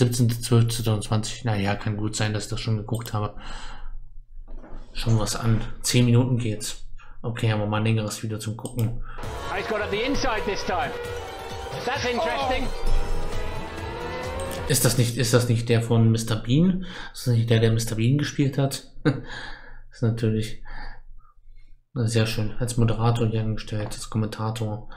17.12.2020. Naja, kann gut sein, dass ich das schon geguckt habe. Schon was an. 10 Minuten geht's. Okay, haben wir mal ein längeres Video zum Gucken. He's got up the inside this time. That's interesting. Ist das nicht, ist das nicht der von Mr. Bean? Ist das nicht der, der Mr. Bean gespielt hat? ist natürlich sehr schön. Als Moderator hier angestellt, als Kommentator.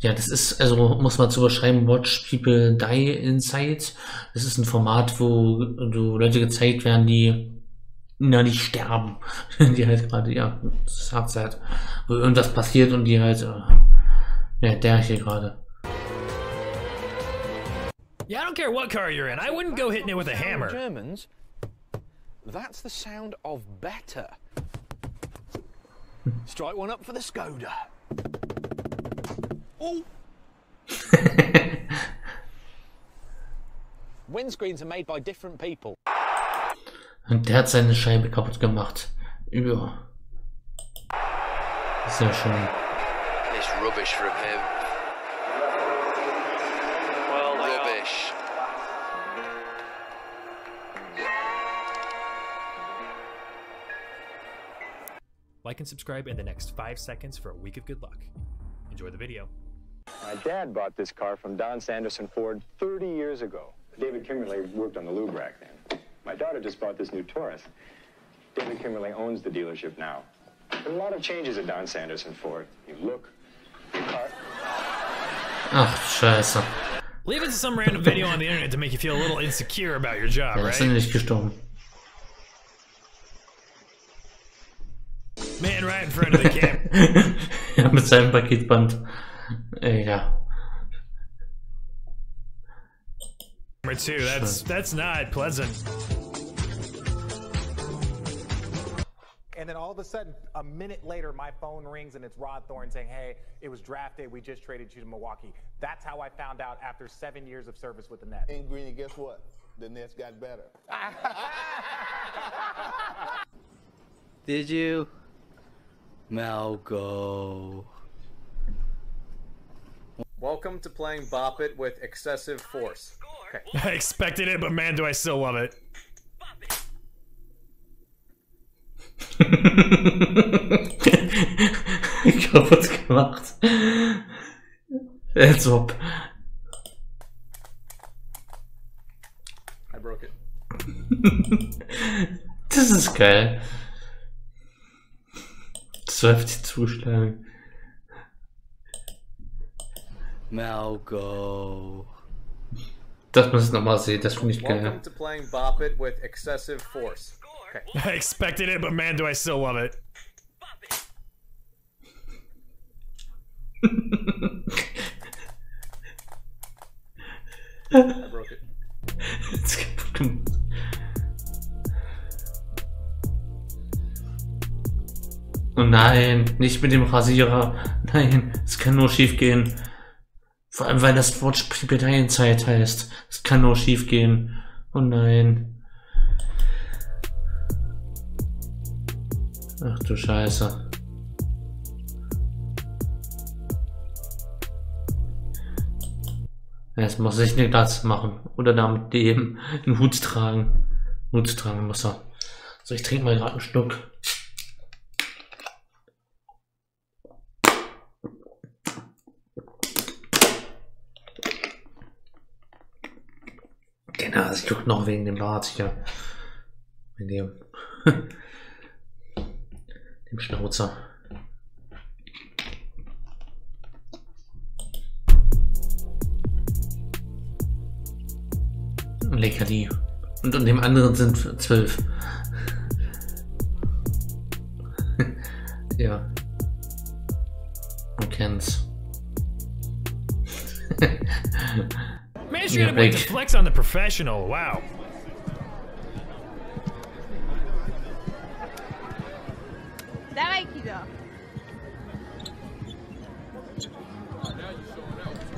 Ja, das ist, also muss man zu beschreiben, Watch People Die Inside. Das ist ein Format, wo du Leute gezeigt werden, die na nicht sterben. die halt gerade, ja, das ist Hardset, wo irgendwas passiert und die halt, äh, ja, der hier gerade. Yeah, I don't care what car you're in. I wouldn't go hitting it with a hammer. Germans, that's the sound of better. Strike one up for the Skoda. Oh! Windscreens are made by different people. Und der hat seine Scheibe kaputt gemacht. Über. Sehr schön. It's rubbish from him. Well. Rubbish. Like and subscribe in the next five seconds for a week of good luck. Enjoy the video. My dad bought this car from Don Sanderson Ford 30 years ago. David Kimberly worked on the lube rack then. My daughter just bought this new Taurus. David Kimberly owns the dealership now. There are a lot of changes at Don Sanderson Ford. You look, your car. Ach, scheiße. Leave it to some random video on the internet to make you feel a little insecure about your job, Ja, ist er right? nicht gestorben. Man right in front of the camera. ja, mit seinem Paketband. Äh, Number two. That's that's not pleasant. And then all of a sudden, a minute later, my phone rings and it's Rod Thorne saying, Hey, it was draft day. We just traded you to Milwaukee. That's how I found out after seven years of service with the Nets. And Greeny, guess what? The Nets got better. Did you? Malgo. Welcome to playing Bop It with excessive force. Okay. I expected it, but man, do I still love it. Kaputt gemacht. Als ob. I broke it. Das ist geil. Zwölf die zuschlagen. Malgo. Das muss ich nochmal sehen, das finde ich geil. Welcome to playing Bop It with excessive force. Okay. I expected it, but man, do I still love it. I broke it. Kaputt gemacht. Oh nein, nicht mit dem Rasierer. Nein, es kann nur schief gehen. Vor allem, weil das Wort Zeit heißt. Es kann nur schief gehen. Oh nein. Ach du Scheiße. Jetzt muss ich eine Glatze machen. Oder damit eben einen Hut tragen. Hut tragen muss er. So, ich trinke mal gerade einen Schluck. Genau, es juckt noch wegen dem Bart hier. Wegen dem, dem Schnauzer. Leckerli. Und an dem anderen sind zwölf. ja. Man kennt's. should have been flex on the professional. Wow.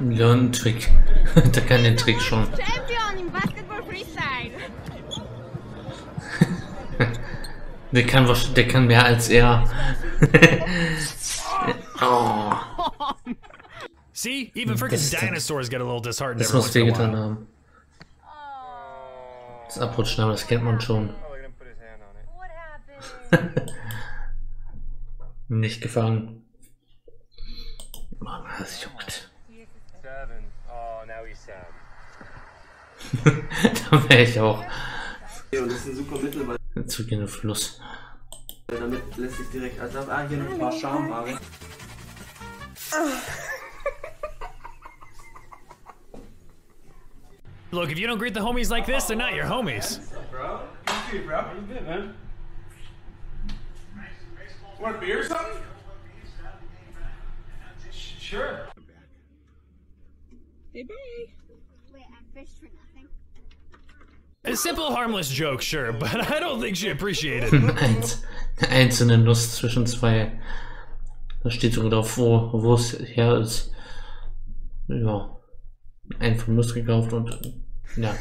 Learn Trick. da kann den Trick schon. der kann was, der kann mehr als er. oh. See, even freaking Das- dinosaurs get a little disheartened Das every muss once in a wehgetan while. haben. Das Abrutschen, aber das kennt man schon. Nicht gefangen. Mann, das juckt. Da wäre ich auch. Ja, und das ist ein super Mittel, weil Zugehende Fluss. damit lässt sich direkt. Also, ah, hier noch ein paar Schamhaare. Look, if you don't greet the homies like this, they're not your homies. Bro, good you, bro. You good, man? Want a beer or something? Sure. Hey, bye. Wait, I fished for nothing. A simple, harmless joke, sure, but I don't think she appreciated Eins, eine einzelne Nuss zwischen zwei. Da steht sogar drauf, wo, wo es her ist. Ja. Einen von Nuss gekauft und. Ja.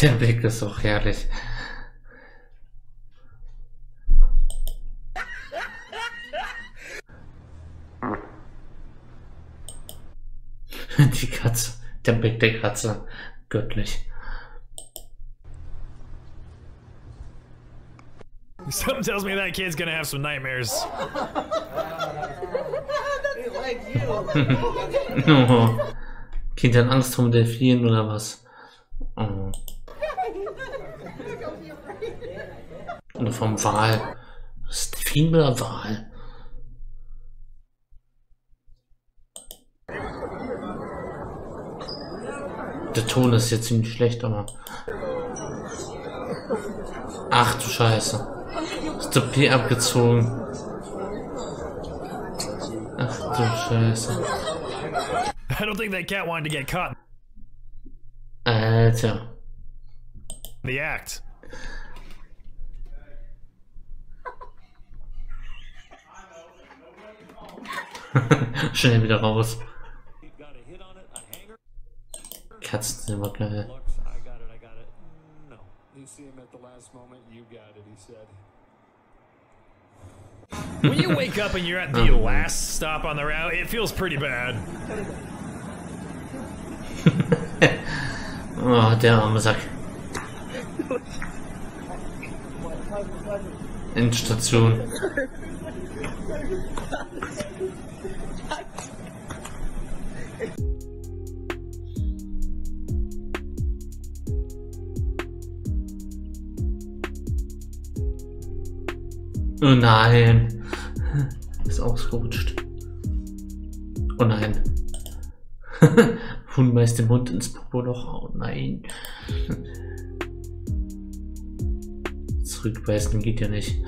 Der Blick ist auch herrlich. Die Katze. Der Blick der Katze. Göttlich. Something tells me that kid's gonna have some nightmares. oh. Kind hat Angst vor Delfinen oder was? Oh. Oder vom Wal. Was Delfin oder Wal? Der Ton ist jetzt ziemlich schlecht, aber. Ach du Scheiße. Ist der P abgezogen. Ach du Scheiße. I don't think that cat wanted to get caught äh, Alter. in the act. Schnell wieder raus. Katzen sind immer geil. You see him at the last moment, you got it, he said. When you wake up and you're at the last stop on the route, it feels pretty bad. Oh, der arme Sack. Endstation. Oh nein. Ist ausgerutscht. Oh nein. Huhn beißt den Hund ins Popoloch. Oh nein. Zurückbeißen geht ja nicht.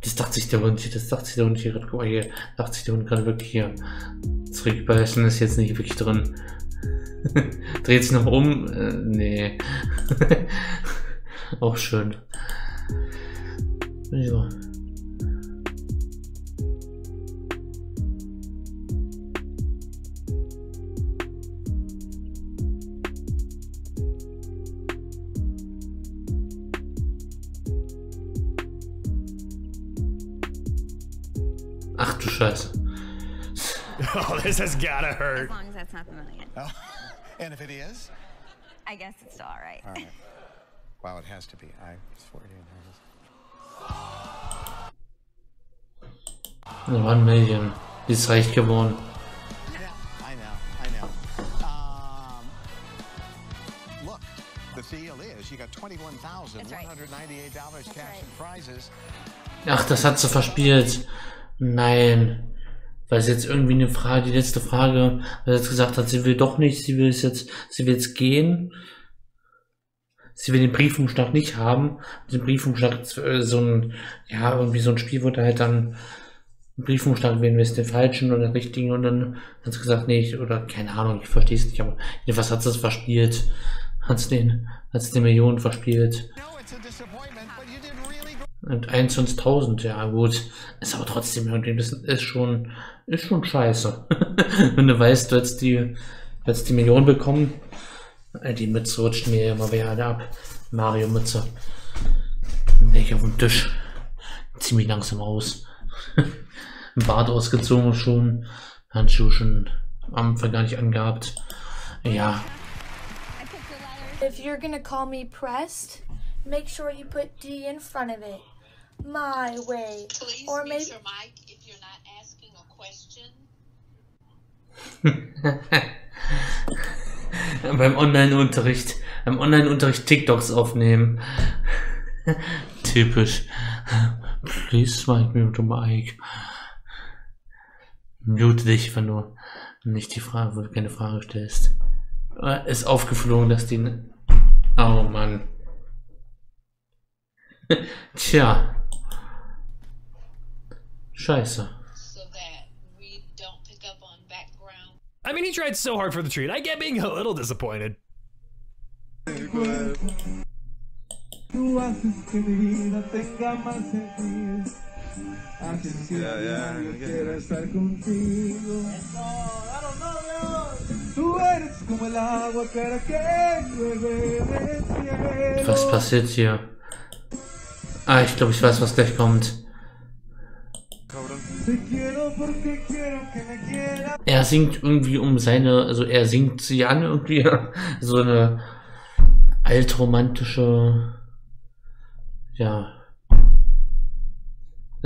Das dachte sich der Hund, das dachte sich der Hund hier. Guck mal hier, dachte sich der Hund gerade wirklich hier. Zurückbeißen ist jetzt nicht wirklich drin. Dreht sich noch um. Äh, nee. Auch schön. Ach du Scheiße. Oh, this has gotta hurt. As long as that's not the million. Oh, and if it is? I guess it's all right. All right. Wow, it has to be. I 40 One Million. Die ist reich geworden. Ach, das hat sie verspielt. Nein. Weil sie jetzt irgendwie eine Frage, die letzte Frage, weil sie jetzt gesagt hat, sie will doch nicht, sie will es jetzt, sie will jetzt gehen. Sie will den Briefumschlag nicht haben. Den Briefumschlag äh, so ein, ja, irgendwie so ein Spiel, wo du halt dann Briefumschlag wählen willst, den falschen oder den richtigen und dann hat sie gesagt, nee, ich, oder keine Ahnung, ich verstehe es nicht, aber jedenfalls hat es verspielt. Hat sie den, hat sie die Millionen verspielt. Und 1 und 1000, ja gut. Ist aber trotzdem irgendwie ein bisschen, ist schon, ist schon scheiße. Wenn du weißt, du hättest die, du hättest die Million bekommen. Äh, Die Mütze rutscht mir immer wieder ab. Mario Mütze. Leg auf den Tisch. ziemlich langsam aus. Bart ausgezogen schon, Handschuhe schon am Anfang gar nicht angehabt. Ja, If you're gonna call me pressed, make sure you put D in front of it. My way. Please or maybe your mic if you're not asking a question. beim Online-Unterricht, beim Online-Unterricht TikToks aufnehmen. Typisch. Please mic mute your mic. Mute dich, wenn du nicht die Frage, wo du keine Frage stellst. Ist aufgeflogen, dass die. Oh Mann. Tja. Scheiße. so that we don't pick up on background. I mean, he tried so hard for the treat. I get being a little disappointed. Tú haces que mi vida tenga más sentido. Haces que Yeah, yeah, yo I get quiera it. estar contigo. Tú eres como el agua clara que llueve del cielo. Was passiert hier? Ah, ich glaube, ich weiß, was gleich kommt. Er singt irgendwie um seine, also er singt sie an irgendwie, so eine altromantische, ja,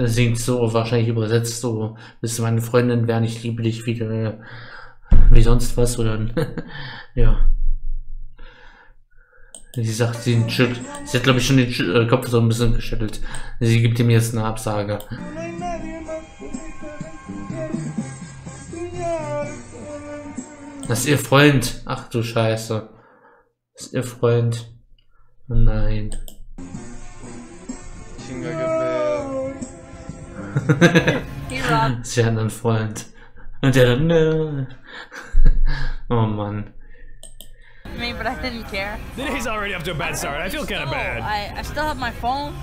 singt so wahrscheinlich übersetzt so, bist du meine Freundin, wer nicht liebe dich wieder, wie sonst was, oder, ja. Sie sagt, sie, schütt- sie hat glaube ich schon den Schü- äh, Kopf so ein bisschen geschüttelt. Sie gibt ihm jetzt eine Absage. Das ist ihr Freund. Ach du Scheiße. Das ist ihr Freund. Nein. Sie hat einen Freund. Und der dann, nö. Oh Mann. me, but I didn't care. He's already up to a bad start. I feel kind of Still, bad. I, I still have my phone.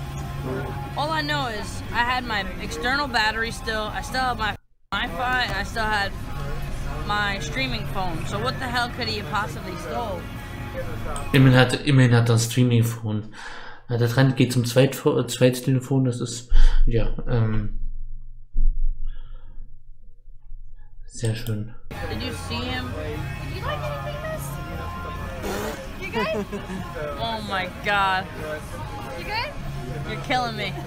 All I know is I had my external battery still. I still have my Wi-Fi, and I still had my streaming phone. So what the hell could he have possibly stole? Immerhin hat, immerhin hat er ein Streaming-Phone. Ja, Der Trend geht zum Zweitfo- äh, Zweittelefon. Das ist, ja, ähm, sehr schön. Did you see him? Did you like anything, miss? You good? Oh my god. You good? You're killing me.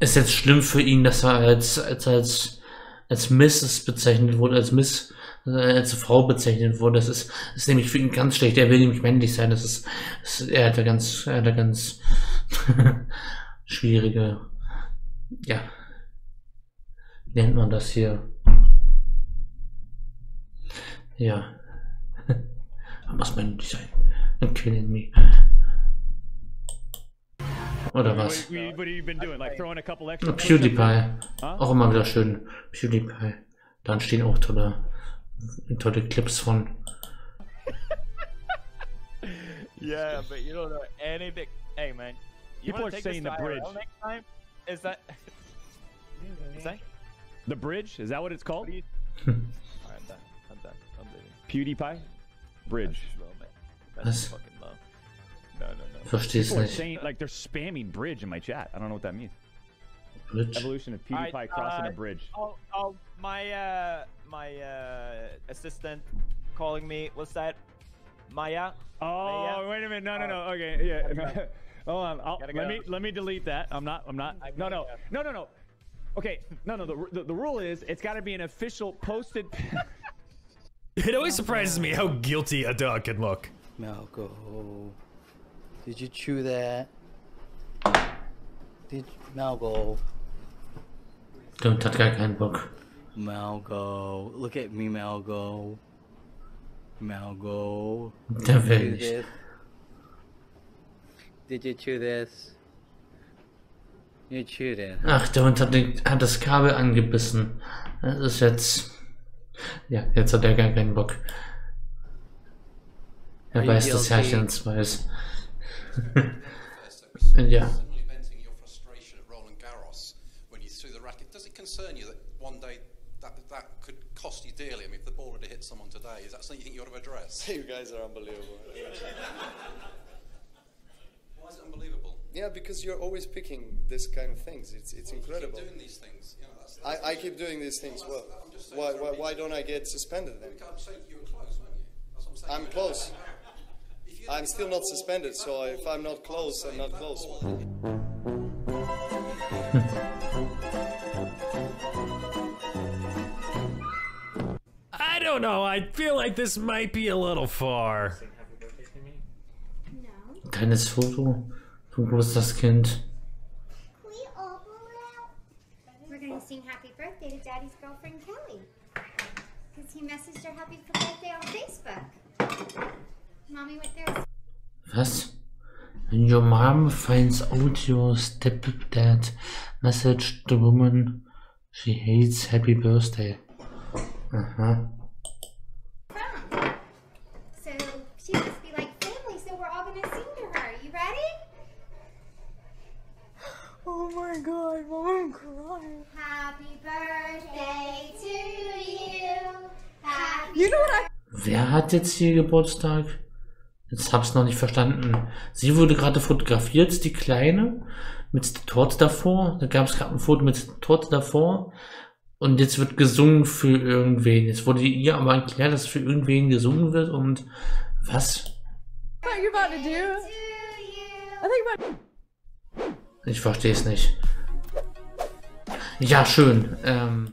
Ist jetzt schlimm für ihn, dass er als, als, als, als Mrs. bezeichnet wurde, als Miss, äh, als Frau bezeichnet wurde. Das ist, ist nämlich für ihn ganz schlecht. Er will nämlich männlich sein. Das ist, das ist er hat da ganz, er hat da ganz schwierige, ja, nennt man das hier? Ja. Was mein Design? You're killing me. Oder was? PewDiePie. Auch immer wieder schön. PewDiePie. Da entstehen auch tolle, tolle Clips von. Yeah, but you don't know anything. Hey, man. You People are saying the bridge. Next time? Is that? Is that? The bridge? Is that what it's called? Alright, I'm done. I'm done. I'm leaving. PewDiePie? Bridge. That's low, man. That's Was? fucking low. No, no, no. Versteh's People are nicht. saying like they're spamming bridge in my chat. I don't know what that means. Bridge? Evolution of PewDiePie Alright, crossing uh, a bridge. Oh, oh, my uh, my uh, assistant calling me. What's that? Maya. Oh, Maya? wait a minute. No, no, no. Uh, Okay, yeah. gotta Hold on. I'll, let go. me let me delete that. I'm not. I'm not. I No, no, go. no, no, no. Okay, no, no. The, the, the rule is it's got to be an official posted. It always surprises me how guilty a dog can look. Malco, did you chew that? Did Malco? Don't touch keinen handbook. Malco, look at me, Malco. Malco. Der did you chew this? You chewed it. Ach, der Hund hat, den, hat das Kabel angebissen. Das ist jetzt. Ja, jetzt hat er gar keinen Bock. Er Are weiß, dass guilty? Herrchens weiß. ja. Simply venting your frustration at Roland Garros when you threw the racket. Does it concern you that one day that that could cost cost you dearly. I mean, if the ball had hit someone today, is that something you think you ought to address? You guys are unbelievable. Why is it unbelievable? Yeah, because you're always picking this kind of things. It's it's Well, you keep incredible. doing these things. You know, that's, I, I keep doing these things well. Why, why, why don't I get suspended then? I'm saying you were close, weren't you? That's what I'm saying. I'm close. I'm still not suspended, so if I'm not close, I'm not close. I don't know. I feel like this might be a little far. Kleines Foto. Du großes Kind. We're going to sing happy birthday to Daddy's girlfriend Kelly. Because he messaged her happy birthday on Facebook. Mommy went there. Was? When your mom finds out your stepdad messaged the woman she hates happy birthday. Aha. So she must Oh my god, Mom, I'm crying. Happy birthday to you. Happy You know what I Wer hat jetzt hier Geburtstag? Jetzt hab's noch nicht verstanden. Sie wurde gerade fotografiert, die Kleine, mit der Torte davor. Da gab es gerade ein Foto mit der Torte davor. Und jetzt wird gesungen für irgendwen. Jetzt wurde ihr aber erklärt, dass für irgendwen gesungen wird und was? thought you were about to do? I think about Ich verstehe es nicht. Ja, schön. Ähm,